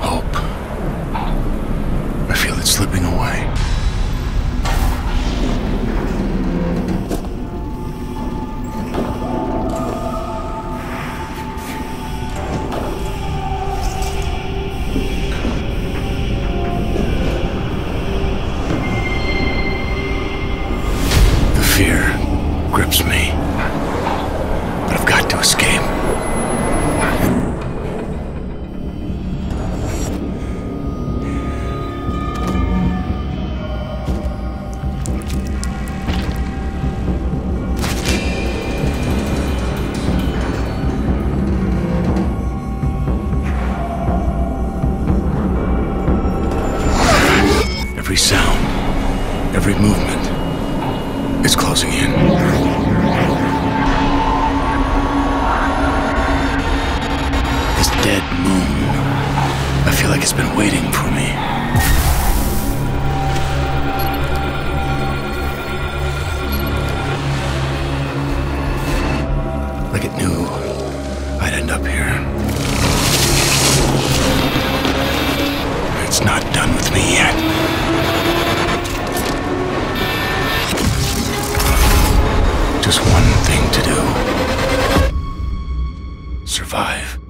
Hope. I feel it slipping away. The fear grips me. But I've got to escape. Every sound, every movement is closing in. Dead moon, I feel like it's been waiting for me. Like it knew I'd end up here. It's not done with me yet. Just one thing to do survive.